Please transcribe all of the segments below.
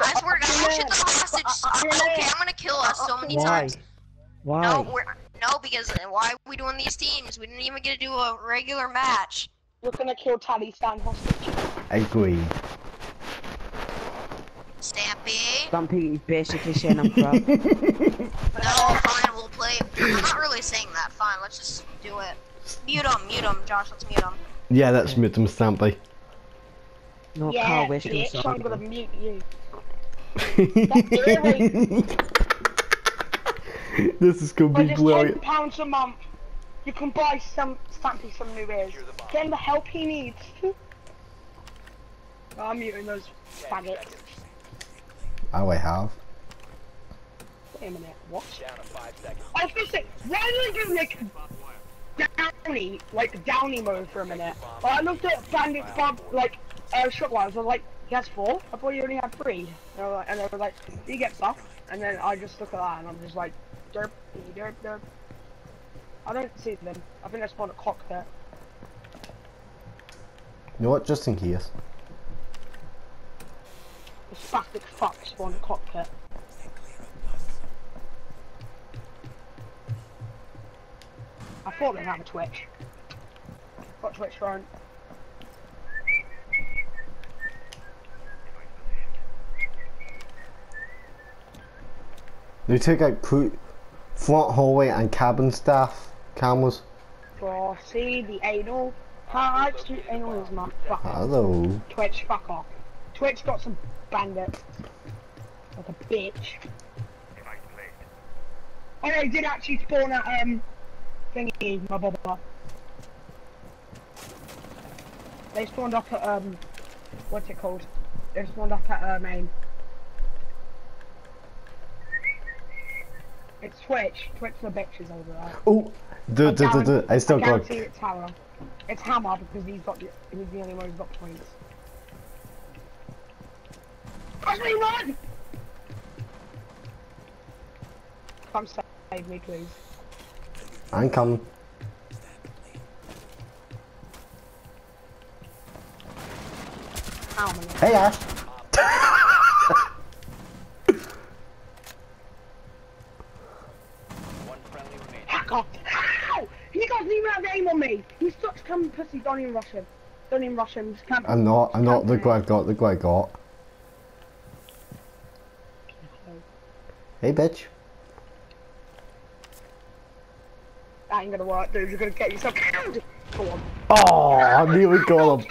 I swear to God, don't shoot the hostage. Okay, I'm gonna kill us so many Why? times. Why? No, we're, no, because why are we doing these teams? We didn't even get to do a regular match. We're gonna kill Talistan hostage. Agree. Stampy. Stampy is basically saying I'm crap. no, fine, we'll play. I'm not really saying that. Fine, let's just do it. Mute him, mute him, Josh. Let's mute him. Yeah, that's mute him, Stampy. No, yeah, Carl Wish bitch, was I'm gonna mute you. this is gonna For be just ten brilliant. pounds a month, you can buy some Stampy some new ears. Get him the help he needs. I'm muting those faggots. Oh, I have. Wait a minute, what? I was gonna say, why don't you like Downy, like Downy mode for a minute? Like, I looked at Bandit Bob, like, uh, Shotwise, I was like, he has four? I thought you only had three. And they were like, and they were like you get buff? And then I just look at that and I'm just like, derp, derp, derp. I don't see them. I think I spawned a cockpit. You know what? Just in case. The spastic fuck spawned a cockpit. I thought they'd have a Twitch. Got Twitch phone. They took out crew, front hallway and cabin staff cameras. For see the anal. Hi, to anal is my fuck off. Hello. Twitch, fuck off. Twitch got some bandit. Like a bitch. Oh, they did actually spawn at, um, thingy, my baba. They spawned up at, um, what's it called? They spawned up at, uh, main. It's Twitch. Twitch the bitches over there. Oh, duh, duh, duh, duh. I still I got. it's Hammer. It's Hammer because he's got the, he's the only one who's got points. Push me, run! Come save me, please. I'm coming. Hey, Ash. Hack off! Ow! He doesn't even have aim on me! He's such cum pussy, don't even rush him. Don't even rush him, just. I'm not. I'm not. Look what I've got. Look what I got. Hey, bitch. That ain't gonna work, dude. You're gonna get yourself killed! Go on. Oh, I nearly got him.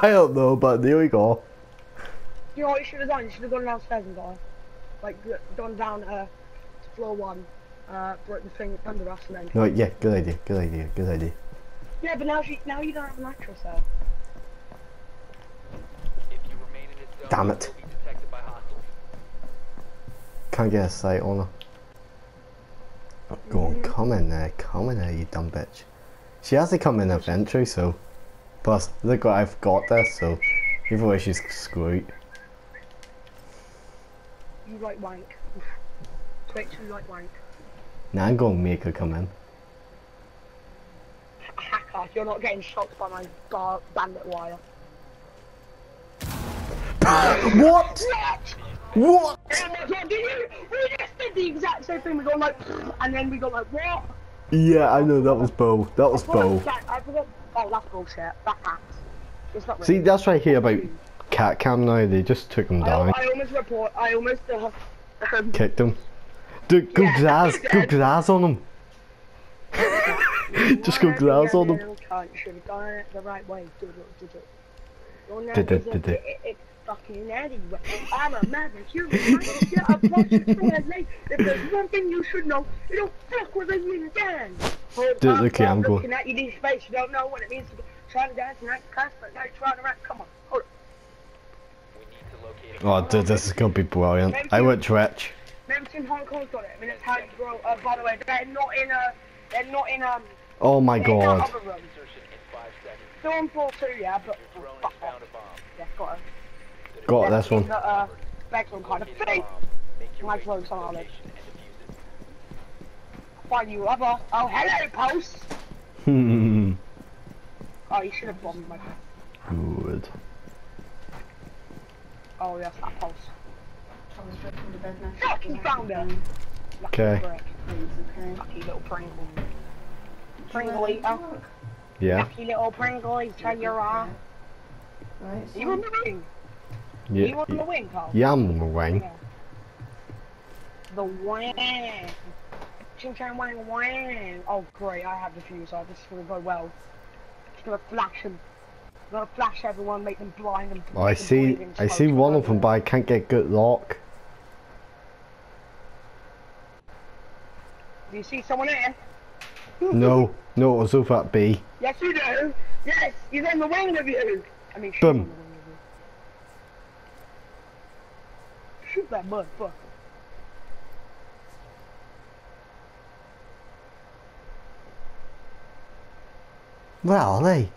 I don't know, but there we go. You know what you should have done? You should have gone downstairs and got her. Like, gone down uh, to floor one, uh, broke the thing under us and then... No, yeah, good idea. Good idea. Good idea. Yeah, but now she, now you don't have an actress there. Damn it. Can't get a sight on her. Go on, come in there, come in there, you dumb bitch. She has to come in eventually, so. Plus, look what I've got there, so. Either way, she's screwed. You like wank. Twitch, you like wank. Now I'm gonna make her come in. Hacker, you're not getting shocked by my bar bandit wire. What? What? What? My god, did you? We just did the exact same thing. We got like, and then we got like, what? Yeah, I know, that was Bo. That was I forgot Bo. that- I forgot. Oh, that's bullshit. That's hacks. It's not real. See, that's right here about Kapkan now, they just took him down. I almost report. I almost uh, um, Kicked him. Dude, go Yeah, Glaz, he's go Glaz on him. Just go Glaz on him. You should have done it the right way. Do it, do it. Your name Did it, did it. It- fucking anyway. I'm a maverick. You shut up. Watch it for a late. If there's one thing you should know, you don't fuck with a yin gang. Hold Dude, up, look here, I'm going- Looking at you in space, you don't know what it means to try to dance and act cuss, but now you're trying to rap. Come on, hold up. Oh, dude, this is gonna be brilliant. I went Twitch. Remember Tim Hong Kong's got it. I mean, it's how you grow. Uh, by the way, they're not in a. They're not in um. Oh my they're in that god. other room. Still on floor two, yeah, but oh, fuck off. Yeah, got it. Got Yeah, this in one. The, uh, bedroom kind of thing. My clothes on it. Find you other. Oh, hello, post. Hmm. Oh, you should have bombed my. Good. Oh, yes, that pulse. Someone's breaking the bed now. Fuck, you found it. Lucky Okay. Lucky little Pringle. Pringle eater. Yeah. Lucky little Pringle eater, you're on. Right, You on the wing? Yeah. You on the wing, Carl? Yeah, I'm wing. Yeah. The wing. Ching chang wang wang. Oh great, I have the fuse. This is gonna go well. It's gonna flash them. gonna flash everyone, make them blind and. Oh, I see. I see one of them, but I can't get good lock. Do you see someone here? No, no, it was over at B. Yes, you do. Yes, he's on the wing of you. I mean, Boom. on the wing of you. Shoot that motherfucker. Where are they?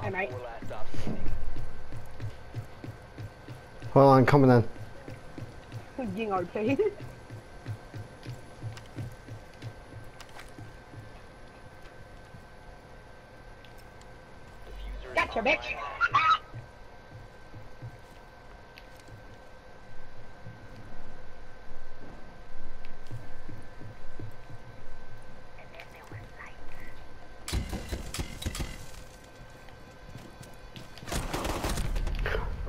Hey, mate. Well, I'm coming in. Ying OP. Gotcha, bitch.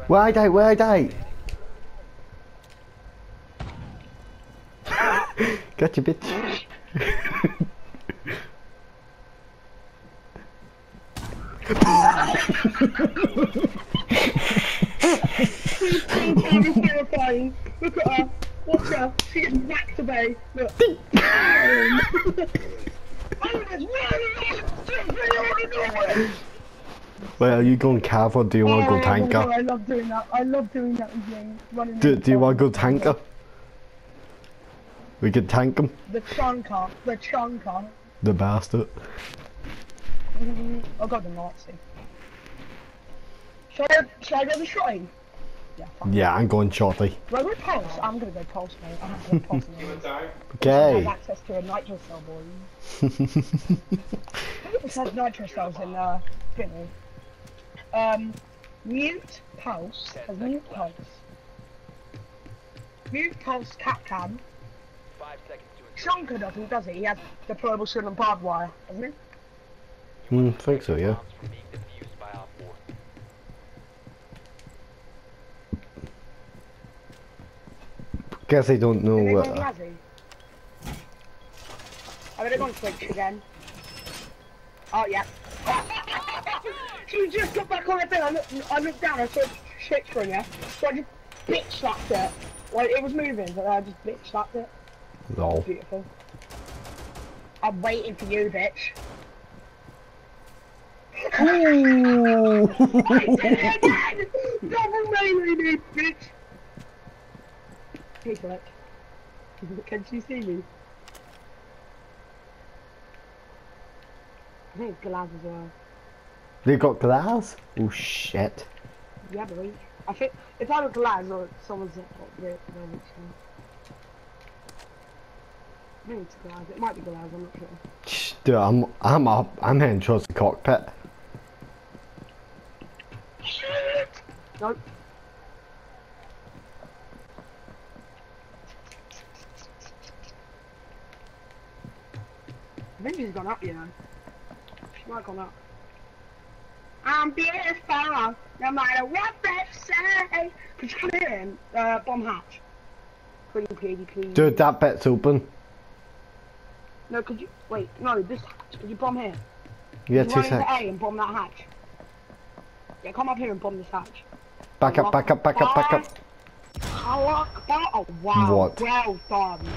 Where I die? Where I die? Gotcha, bitch. She's terrifying. Look at her. Watch her. She is whacked away. Look. oh, there's Wait, are you going cav or do you want to go tanker? Oh, I love doing that. I love doing that with Yang. Running Do, do you want to go front. tanker? We could tank him, The chunker. The chunker. the bastard. I got the Nazi. Should I, should I go the shotty? Yeah. Yeah, I'm going shorty. Do I go pulse? I'm gonna go pulse, mate. I'm gonna go pulse. mate. I Okay. have access to a nitro cell, boy. It says nitro cells in uh, Finley. Um, mute pulse. Has mute pulse. Mute pulse Kapkan. Shonka doesn't, does he? He has deployable shield and barbed wire, doesn't he? Hmm, think so, yeah. Guess I don't know Maybe what. he has he. I better go on Twitch again. Oh yeah. she just got back on the thing. I looked, I looked down. I saw shit from you. So I just bitch slapped it. Like it was moving, but I just bitch slapped it. Lol. Beautiful. I'm waiting for you, bitch. I did it again! Double melee, me, bitch. Hey, Black. Can she see me? I think Glaz as well. They got Glaz? Oh shit. Yeah, boy. I think if I were Glaz or someone's got the the I think it's Glaz. It might be Glaz. I'm not sure. Dude, I'm I'm up. I'm heading towards the cockpit. Nope. I think she's gone up, you know. She might have gone up. I'm beautiful, no matter what they say. Could you come in, uh, bomb hatch? Clean, please, please. Dude, that bit's open. No, could you, wait, no, this hatch. Could you bomb here? You two run into seconds. A and bomb that hatch. Yeah, come up here and bomb this hatch. Back up, back up, back up, back up. Allah Akbar. Oh, wow. What? Well done.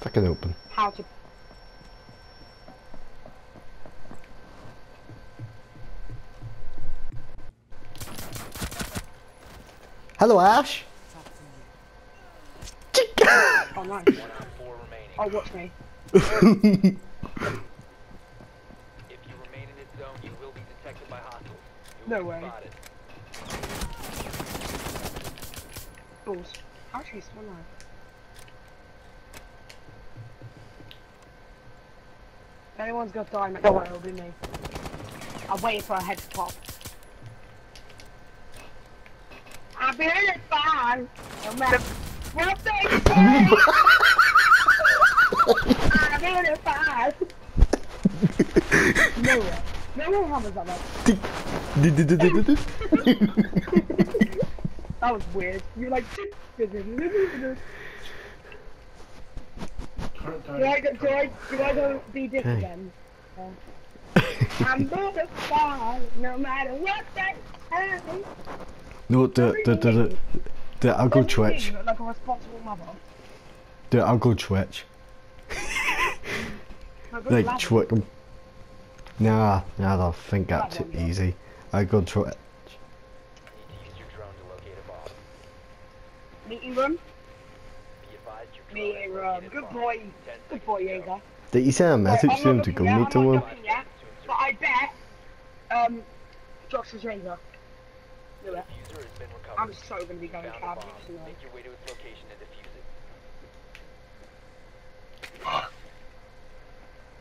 Fucking open. How to Hello, Ash. Oh, nice. Oh, watch me. No way. Balls. Actually, still alive. If anyone's got diamond, oh, it'll be me. I'm waiting for a head to pop. I've been in it fine. No matter what they say. I've been in it fine. No way. No one hammers that much. That was weird. You're like. do I go? Do I? Do I go be Okay. again? Yeah. I'm gonna fall, no matter what they say. no, it, do it, do. Do I'll go Twitch. Like a responsible mother. Do I'll go Twitch. Like, go Like, lad. Twitch 'em. Nah, nah, they'll think that That too easy. I go Twitch. Meeting room. Meeting room. Good boy. Good boy, Jaeger. Did you send a message I'm to him to go meet I'm the not one? looking yet, But I bet, um, Josh is Jaeger. Do it. I'm so gonna be going cav. you know.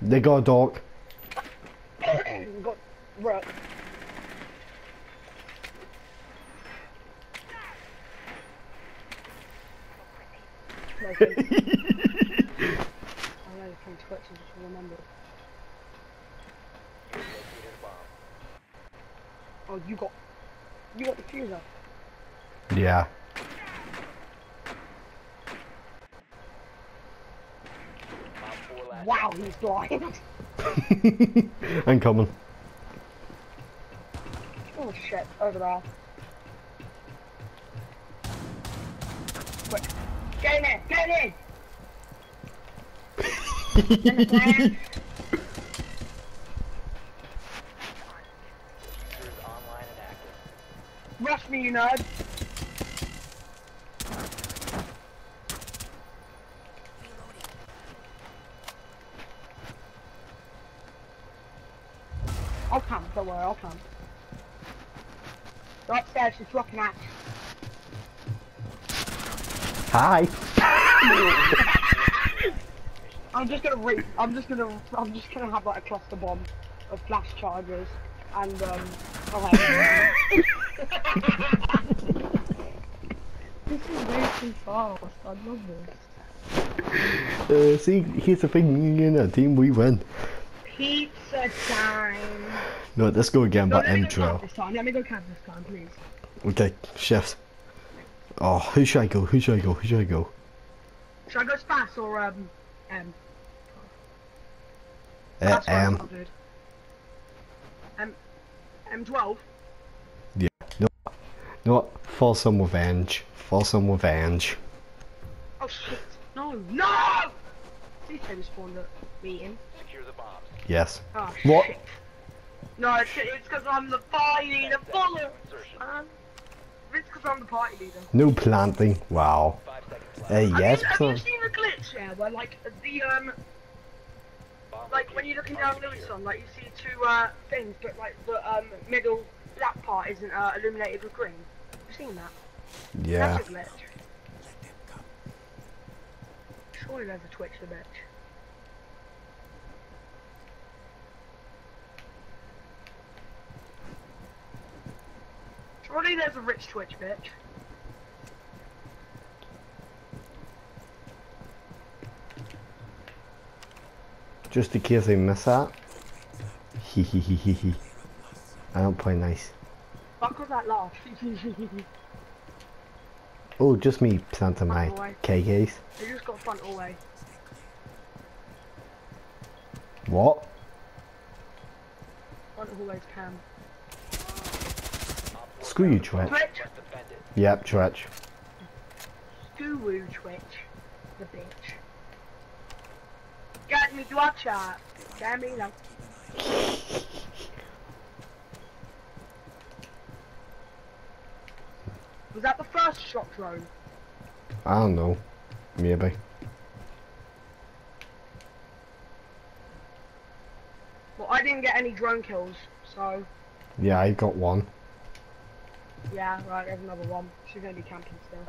They got a dog. Got. Smoking. I know from Twitch, I just remembered. Oh, you got, you got the fuser. Yeah. Wow, he's blind. I'm coming. oh shit, over there. Quick, get in there, get in! In the. Rush me, you nerd. Come, I'll come. Go upstairs, she's rocking out. Hi. I'm just gonna re- I'm just gonna I'm just gonna have like a cluster bomb of flash charges and um okay. this is way too fast. I love this. Uh, see, here's the thing, me and a team, we win. Pizza time. No, let's go again, No, but let me go intro. this time. Let me go cav this time, please. Okay, shift. Oh, who should I go? Who should I go? Who should I go? Should I go Spas or um M? Uh, That's what um, I'm good. M M12. Yeah. no, No. for some revenge. For some revenge. Oh shit! No, no! Please say we spawned at meeting. Yes. Oh What? shit! No, it's because I'm the party leader. Follow, man. It's because I'm the party leader. No planting. Wow. Uh, Have you- yes, Have you seen the glitch yeah, where like the um, like when you're looking down Lewiston, like you see two uh things, but like the um middle black part isn't uh, illuminated with green. Have you seen that? Yeah. That's a glitch. Surely there's a Twitch the bitch. Surely there's a rich Twitch bitch. Just in case I miss that. Hee hee hee hee hee. I don't play nice. Fuck was that laugh? Oh, just me planting my. KKs. they just got front away. What? Front always can. Screw you, Twitch. Yep, Twitch. Screw you, Twitch. The bitch. Got me watch out. Got me now. Was that the first shot drone? I don't know. Maybe. Well, I didn't get any drone kills, so Yeah, I got one. Yeah, right, there's another one. She's gonna be camping still.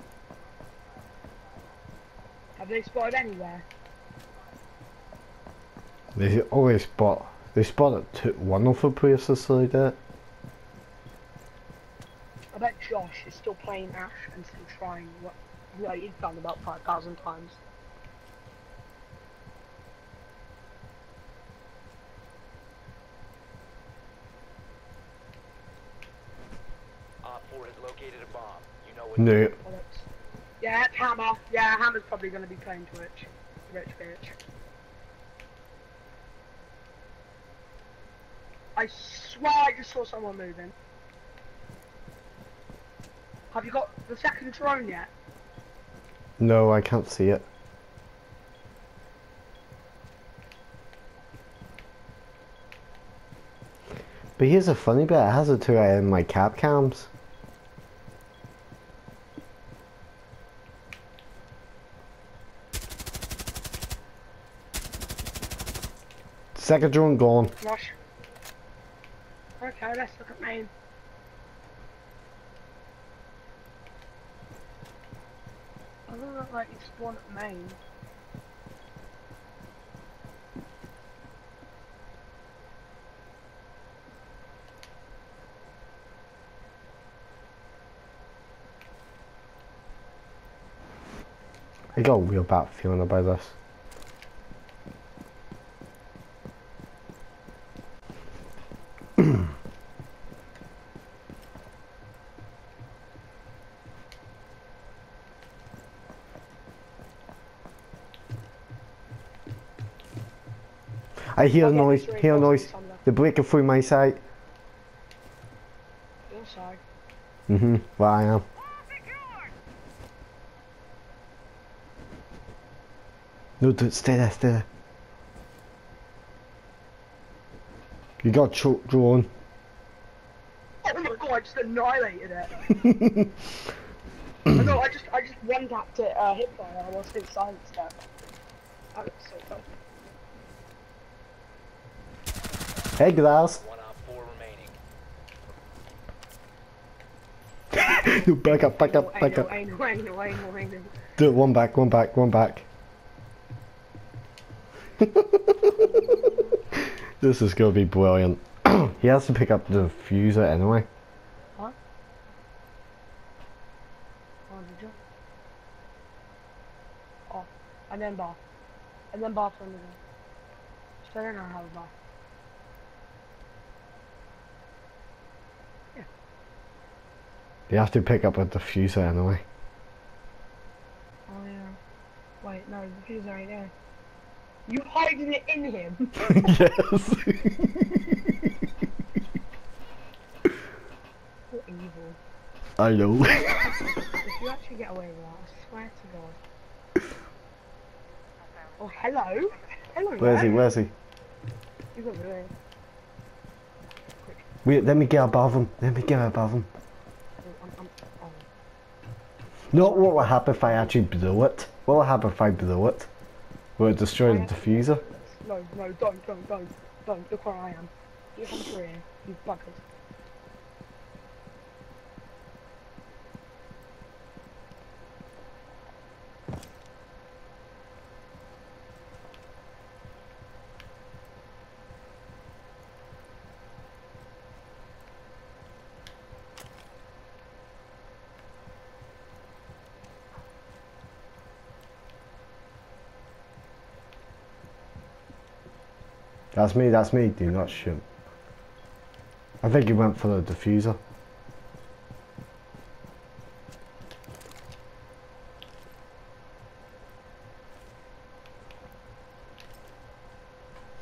Have they spotted anywhere? They always spot. They spotted two, one of the places like that. I bet Josh is still playing Ash and still trying what yeah, he's done about 5,000 times. Op 4 has located a bomb. You know what No. Yeah, Hammer. Yeah, Hammer's probably going to be playing Twitch. Rich bitch. I swear I just saw someone moving. Have you got the second drone yet? No, I can't see it. But here's a funny bit, it has to uh, in my Kapkans. Second drone gone. Rush. Okay, let's look at main. I don't look like you spawn at main. I got a real bad feeling about this. I hear Okay, noise, hear noise. the They're breaking through my site. Inside. Mm-hmm, well I am. No, don't stay there, stay there. You got cho- drone. Oh my god, I just annihilated it. no, I just I just one tapped it uh, hip fire. I was in silence step. That looks so fun. Hey Glaz. One Op 4 remaining. No, back up, back up, back up. Do it one back, one back, one back. this is gonna be brilliant. he has to pick up the diffuser anyway. Oh, did you? Oh, and then bar. And then bar from the So I don't know how to bar. He have to pick up a diffuser anyway. Oh yeah. Wait, no, the fuse right there. You hiding it in him? yes. What evil. I know. If you actually get away with that, I swear to God. Oh, hello. Hello. Where's he? Where's he? He's over there. Wait, let me get above him. Let me get above him. Not what will happen if I actually blow it. What will happen if I blow it? Will it destroy the diffuser? No, no, don't, don't, don't, don't. Look where I am. You come through here, you buggers. That's me, that's me. Do not shoot. I think he went for the diffuser.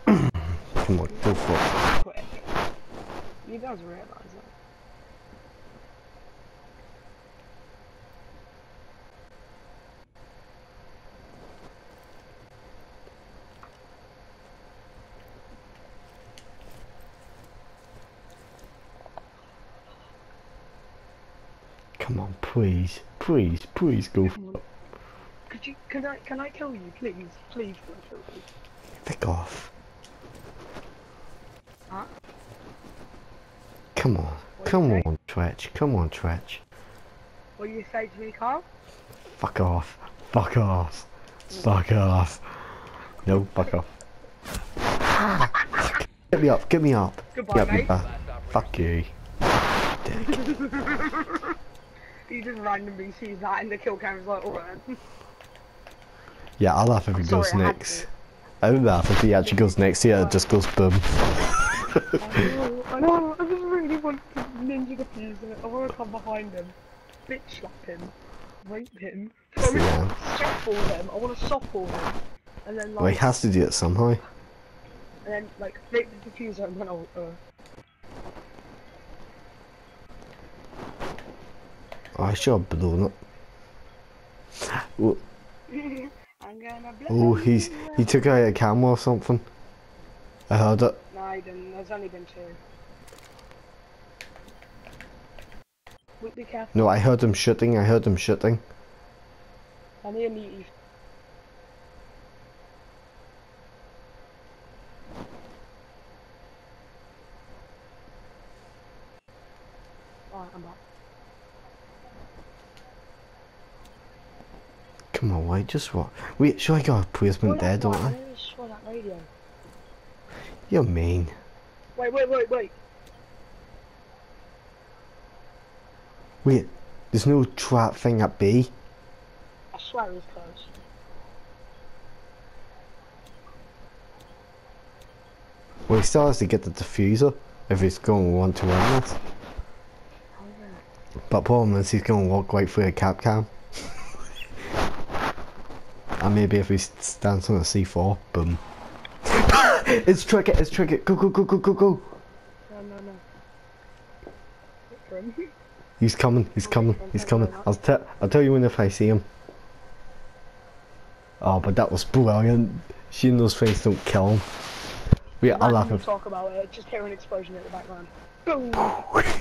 Come on, go for it. Quick. You guys realise that? Come on, please, please, please go. Could you, can I, can I kill you, please? Please, can I kill you? Pick off. Huh? Come on. Come on, Twitch. Come on, Twitch. What do you say to me, Carl? Fuck off. Fuck off. Fuck off. No, fuck off. Get me up, get me up. Goodbye, Get me mate. Fuck you. Dick. He just randomly sees that in the kill camera's like, alright. Yeah, I'll laugh if he goes next. I would laugh if he actually goes next. Yeah, it just goes boom. I know, I just really want to ninja defuse it. I want to come behind him, bitch slap him, rape him, throw Yeah. him, softball him. I want to softball him, and then like... Well, he has to do it somehow. and then like rape the diffuser and then I'll. Uh, I should have blown it. Oh, I'm gonna blow oh, he's he took out a camera or something. I heard it. No, he didn't. There's only been two. No, I heard him shooting. I heard him shooting. I need a. Alright, I'm back. Come on, wait, just what? Wait, should I go replacement there, don't I? I just saw that radio. You're mean. Wait, wait, wait, wait. Wait, there's no trap thing at B. I swear it was close. Well, he still has to get the diffuser if he's going one to one. But problem is he's going to walk right through a Kapkan. And maybe if he stands on a C4, boom. it's trick it, it's trick it. Go, go, go, go, go, go. No, no, no. Look for him. He's coming, he's coming, he's coming. I'll, te I'll tell you when if I see him. Oh, but that was brilliant. Shooting those things don't kill him. Wait, I'll laugh talk about it. Just hear an explosion in the background. Boom!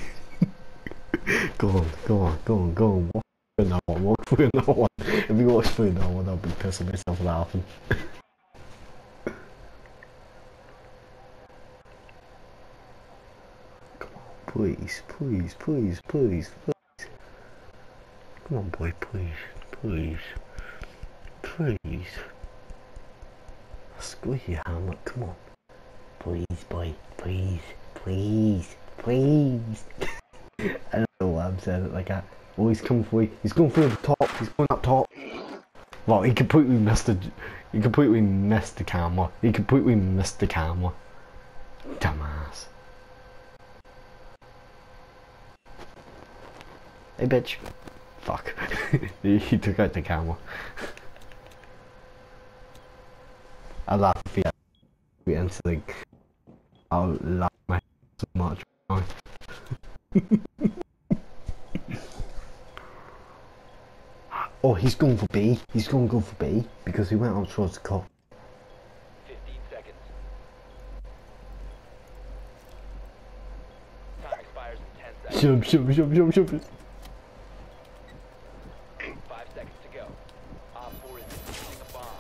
Go on, go on, go on, go on. Through another one, through another one. If you walk through another one, I'll be pissing myself laughing. Come on, please, please, please, please, please. Come on, boy, please, please, please. Squeeze your hammer, come on. Please, boy, please, please, please. I don't know why I'm saying it like that. Oh, he's coming for you. He's going through the top. He's going up top. Well, he completely missed the. He completely missed the camera. He completely missed the camera. Dumbass. Hey, bitch. Fuck. he, took out the camera. I laugh if he we instantly. I'll laugh my so much. Oh, he's going for B. He's going to go for B because he went out towards the cup. 15 seconds. Time expires in 10 seconds. Shove, shove, shove, shove, shove. 5 seconds to go. Op 4 is defusing a bomb.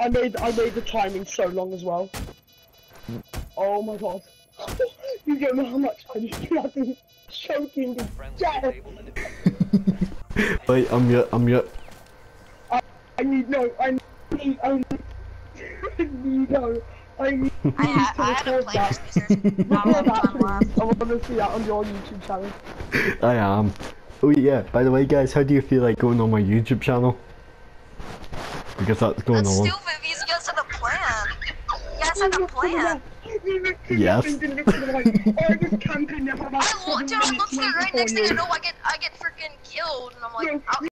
I made I made the timing so long as well. Oh my god. you don't know how much I'm bloody choking to death. disabled and defused. Wait, I'm mute, I'm mute. I need no I need I need, I need no I need I had, I had to record that. this because a Record that of time I want to see that on your YouTube channel. I am. Oh yeah, by the way guys, how do you feel like going on my YouTube channel? Because that's going That's on. stupid because you guys had a plan. You guys had a plan. Yes. I was camping there for I, dude, I minutes looked at right next for thing I you. know, I get I get freaking killed, and I'm like, No,